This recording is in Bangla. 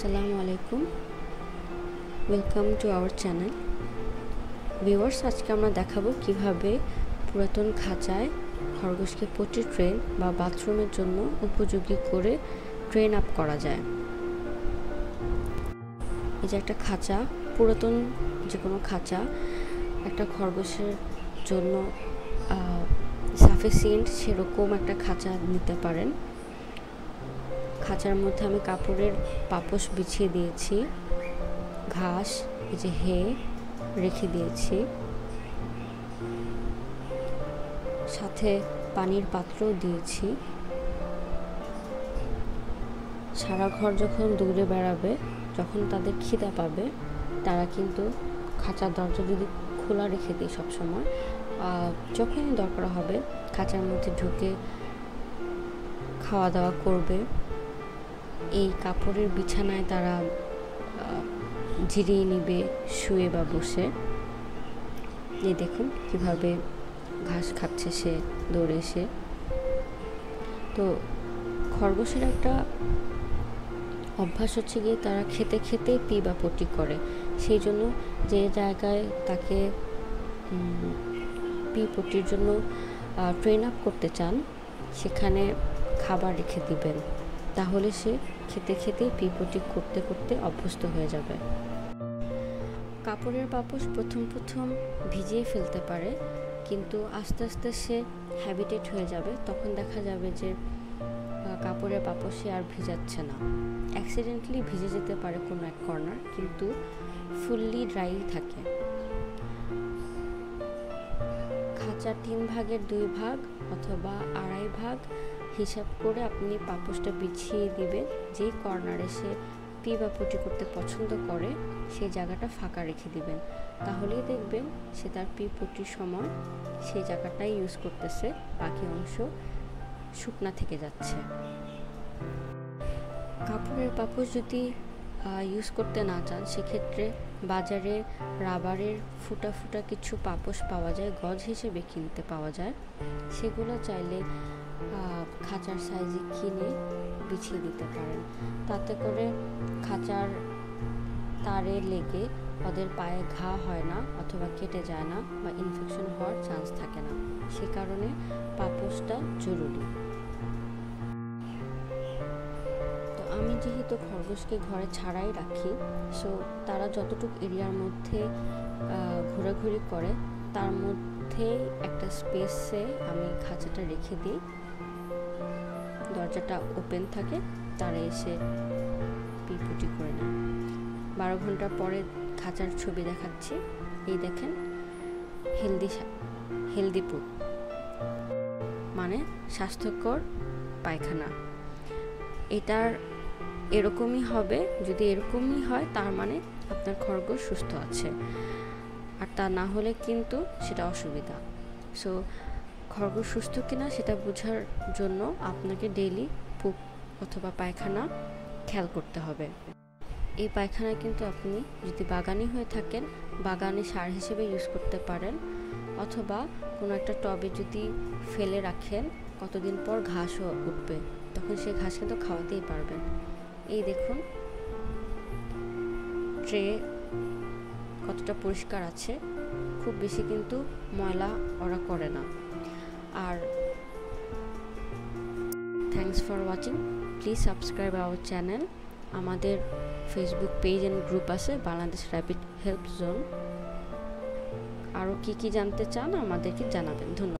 আসসালামু আলাইকুম। Welcome to our channel viewers আজকে আমরা দেখাবো কীভাবে পুরাতন খাঁচায় খরগোশকে পটি ট্রেন বা বাথরুমের জন্য উপযোগী করে ট্রেন আপ করা যায়। এই যে একটা খাঁচা, পুরাতন যে কোনো খাঁচা, একটা খরগোশের জন্য সাফিসিয়েন্ট সেরকম একটা খাঁচা নিতে পারেন। খাঁচার মধ্যে আমি কাপড়ের পাপোশ বিছিয়ে দিয়েছি, ঘাস, এই যে হে, রেখে দিয়েছি। সাথে পানির পাত্রও দিয়েছি। সারা ঘর যখন দৌড়ে বেড়াবে, যখন তাদের খিদা পাবে, তারা কিন্তু খাঁচার দরজা যদি খোলা রেখে দিই সবসময় যখনই দরকার হবে, খাঁচার মধ্যে ঢুকে খাওয়া দাওয়া করবে। এই কাপড়ের বিছানায় তারা জিরিয়ে নিবে, শুয়ে বা বসে। এই দেখুন কীভাবে ঘাস খাচ্ছে সে দৌড়ে এসে। তো খরগোশের একটা অভ্যাস হচ্ছে গিয়ে তারা খেতে খেতে পি বা পটি করে। সেই জন্য যে জায়গায় তাকে পি পটির জন্য ট্রেন আপ করতে চান, সেখানে খাবার রেখে দিবেন। তাহলে সে খেতে খেতে পিপটি করতে করতে অভ্যস্ত হয়ে যাবে। কাপড়ের পাপোশ প্রথম প্রথম ভিজিয়ে ফেলতে পারে, কিন্তু আস্তে আস্তে সে হ্যাবিটেট হয়ে যাবে। তখন দেখা যাবে যে কাপড়ের পাপোশে আর ভিজাচ্ছে না। অ্যাক্সিডেন্টলি ভিজে যেতে পারে কোনো এক কর্নার কিন্তু ফুললি ড্রাই থাকে। খাঁচা তিন ভাগের দুই ভাগ অথবা আড়াই ভাগ হিসাব করে আপনি পাপোশটা বিছিয়ে দিবেন। যে কর্নারে সে পি বা পটি করতে পছন্দ করে সেই জায়গাটা ফাঁকা রেখে দিবেন। তাহলেই দেখবেন সে তার পি পটির সময় সেই জায়গাটাই ইউজ করতেছে, বাকি অংশ শুকনা থেকে যাচ্ছে। কাপড়ের পাপোশ যদি ইউজ করতে না চান, সেক্ষেত্রে বাজারে রাবারের ফুটা ফুটা কিছু পাপোশ পাওয়া যায়, গজ হিসেবে কিনতে পাওয়া যায়। সেগুলো চাইলে খাঁচার সাইজে কিনে বিছিয়ে দিতে পারেন। তাতে করে খাঁচার তারে লেগে ওদের পায়ে ঘা হয় না অথবা কেটে যায় না বা ইনফেকশন হওয়ার চান্স থাকে না। সে কারণে পাপোশটা জরুরি। তো আমি যেহেতু খরগোশকে ঘরে ছাড়াই রাখি সো তারা যতটুকু এরিয়ার মধ্যে ঘোরাঘুরি করে, তার মধ্যে একটা স্পেসে আমি খাঁচাটা রেখে দিই। দরজাটা ওপেন থাকে, তারা এসে পিপুটি করে নেয়। বারো ঘণ্টা পরে খাঁচার ছবি দেখাচ্ছি। এই দেখেন, হেলদি হেলদি পুপ মানে স্বাস্থ্যকর পায়খানা। এটার এরকমই হবে, যদি এরকমই হয়, তার মানে আপনার খরগোশ সুস্থ আছে। আর তা না হলে কিন্তু সেটা অসুবিধা। সো খরগোশ সুস্থ কিনা সেটা বোঝার জন্য আপনাকে ডেইলি পুপ অথবা পায়খানা খেয়াল করতে হবে। এই পায়খানা কিন্তু আপনি যদি বাগানি হয়ে থাকেন, বাগানে সার হিসেবে ইউজ করতে পারেন অথবা কোনো একটা টবে যদি ফেলে রাখেন, কতদিন পর ঘাসও উঠবে, তখন সেই ঘাস কিন্তু খাওয়াতেই পারবেন। এই দেখুন, ট্রে কতটা পরিষ্কার আছে, খুব বেশি কিন্তু ময়লা ওরা করে না। আর thanks for watching please subscribe our channel আমাদের ফেসবুক পেজ অ্যান্ড গ্রুপ আছে বাংলাদেশ র্যাপিড হেল্প জোন আরও কী কী জানতে চান আমাদেরকে জানাবেন। ধন্যবাদ।